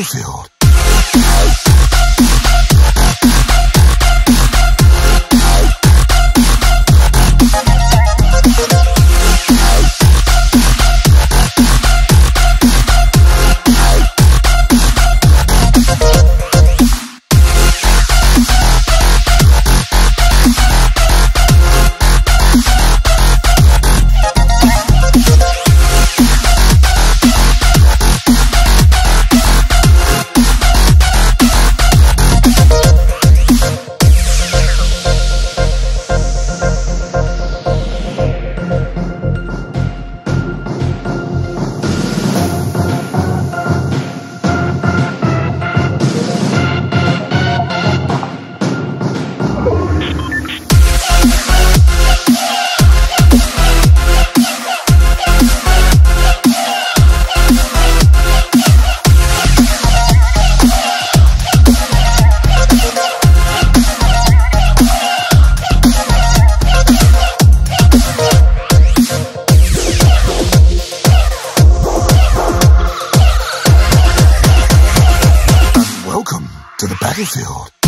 Battlefield. Battlefield.